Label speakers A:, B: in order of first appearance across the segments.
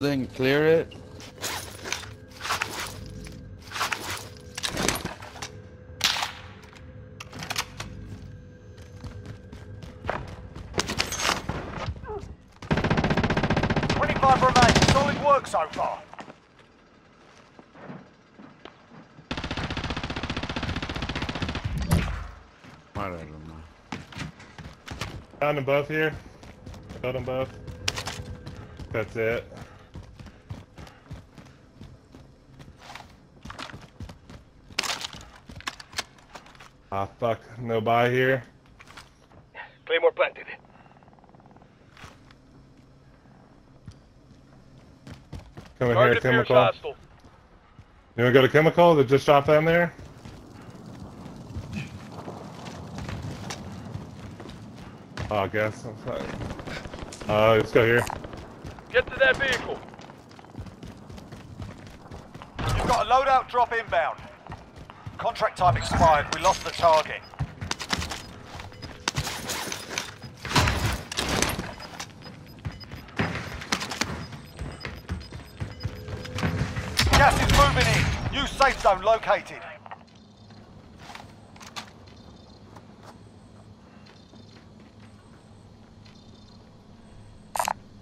A: Then clear it.
B: Twenty-five remain. Solid work so far.
A: I don't know.
C: Found them both here. Killed them both. That's it. Ah, fuck. No buy here.
B: Claymore planted.
C: Coming here,
D: Target appears
C: chemical.
D: hostile.
C: You wanna go to chemical? They just shot down there? Oh, I guess. I'm sorry. Uh, let's go here.
D: Get to that vehicle.
B: You've got a loadout drop inbound. Contract time expired. We lost the target. Gas is moving in. New safe zone located.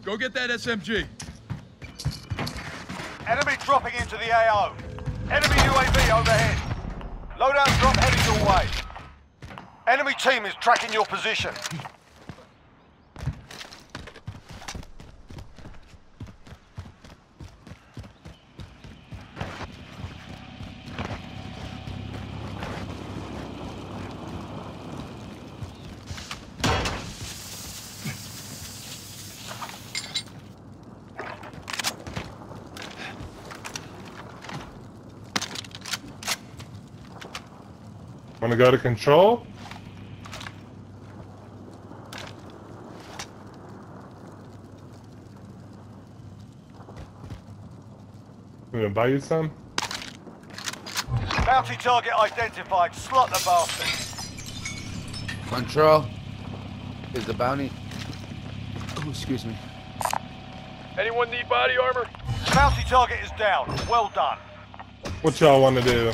E: Go get that SMG.
B: Enemy dropping into the AO. Enemy UAV overhead. Loadout drop heading your way. Enemy team is tracking your position.
C: Wanna go to control? I'm gonna buy you some?
B: Bounty target identified. Slot the bastard.
A: Control. Is the bounty? Oh, excuse me.
D: Anyone need body armor?
B: Bounty target is down. Well done.
C: What y'all wanna do?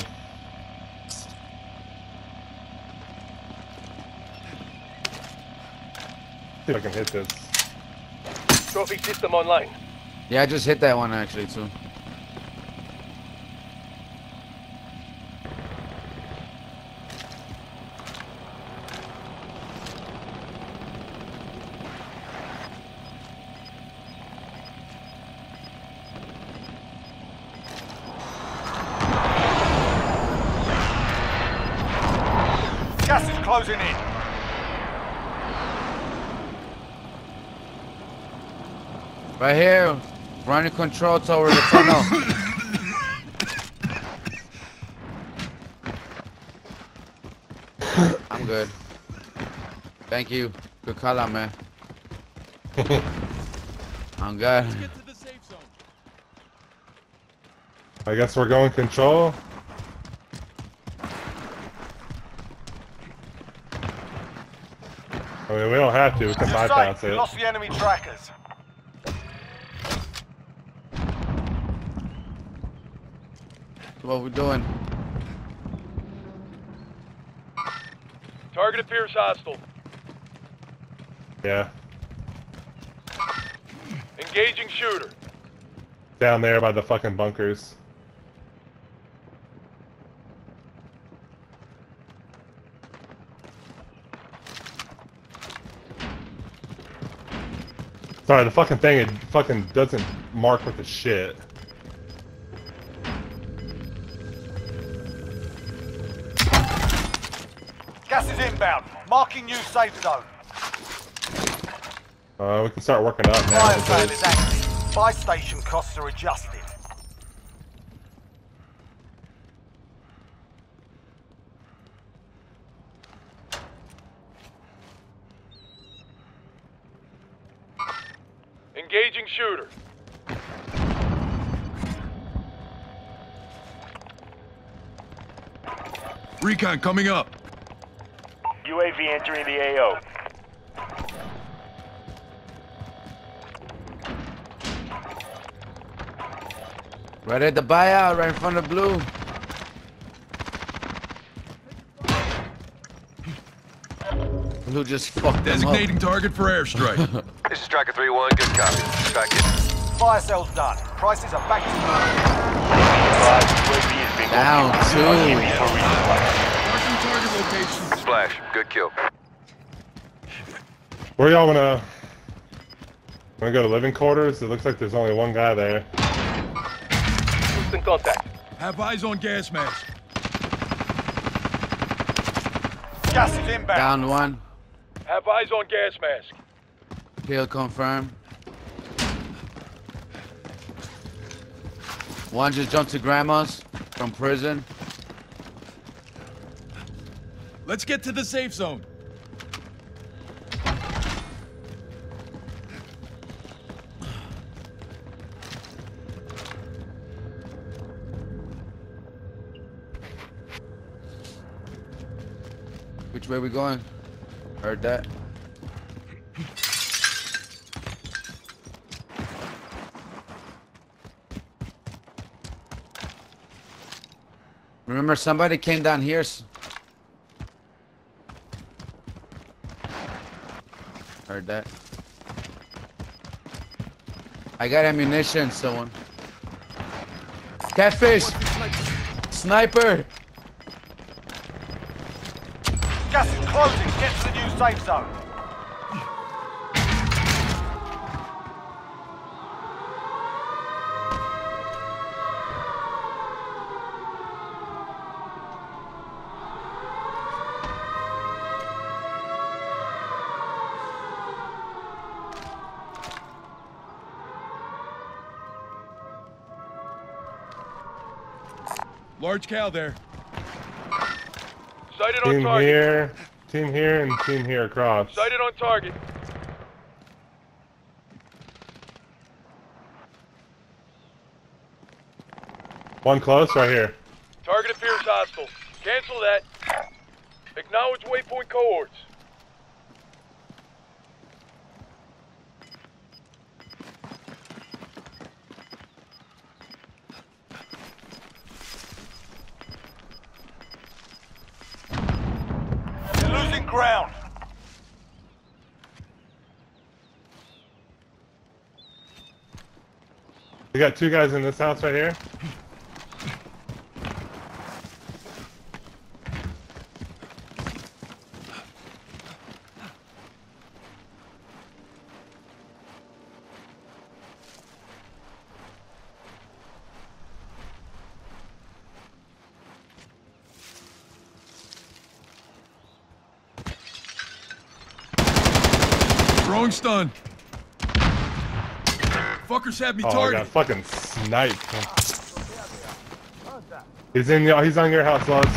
C: See if I can hit this.
D: Trophy system online.
A: Yeah, I just hit that one actually too.
B: Gas is closing in.
A: Right here. Running control toward the tunnel. I'm good. Thank you. Good call out, man. I'm good.
E: Get to the safe zone.
C: I guess we're going control. I mean, we don't have to. We can
B: You're
C: bypass
B: safe.
C: it.
B: Lost the enemy trackers.
A: What we doing?
D: Target appears hostile.
C: Yeah.
D: Engaging shooter.
C: Down there by the fucking bunkers. Sorry, the fucking thing, it fucking doesn't mark with the shit.
B: Marking new safe zone.
C: Uh, we can start working up now.
B: Fire sale is active. Buy station costs are adjusted.
D: Engaging shooter.
E: Recon coming up.
B: UAV entering the AO.
A: Right at the buyout, right in front of blue. Blue just fucked them up.
E: Designating target for airstrike.
B: This is Striker 3-1, good copy. Back in. Fire sale's done. Prices are back to
A: Down two.
E: Marking target location.
B: Splash, good kill.
C: Where y'all wanna wanna go to living quarters? It looks like there's only one guy there.
D: Houston contact.
E: Have eyes on gas mask.
B: Gas is inbound.
A: Down one.
D: Have eyes on gas mask.
A: Kill confirmed. One just jumped to grandma's from prison.
E: Let's get to the safe zone.
A: Which way we going? Heard that. Remember, somebody came down here. Heard that. I got ammunition, someone. Catfish! Sniper!
B: Gas is closing. Get to the new safe zone.
E: Large cow there.
D: Sighted on
C: Team
D: target.
C: here, team here, and team here across.
D: Sighted on target.
C: One close right here.
D: Target appears hostile. Cancel that. Acknowledge waypoint cohorts.
B: Ground.
C: We got two guys in this house right here.
E: Throwing stun. Fuckers have me
C: Oh, I got fucking sniped. He's in. your- He's on your house, Loves.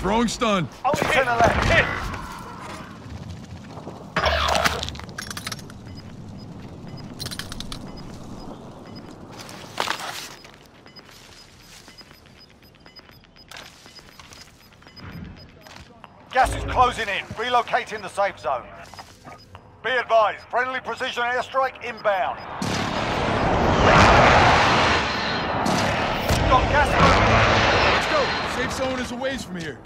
E: Throwing stun.
B: Only 10 left. Hit. Gas is closing in. Relocating the safe zone. Be advised, friendly precision airstrike inbound. Got gas.
E: Let's go. Safe zone is a ways from here.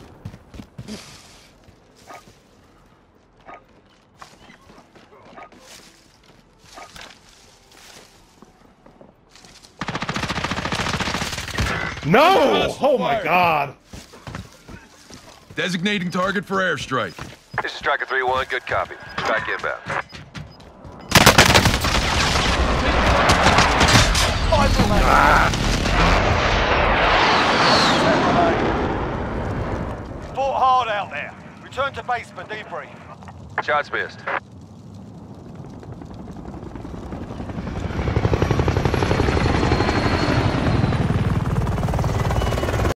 C: No!
E: Shots
C: Oh my god!
E: Designating target for airstrike.
B: This is Striker 3-1, good copy. Back inbound. Fought hard out there. Return to base for debrief. Shots missed.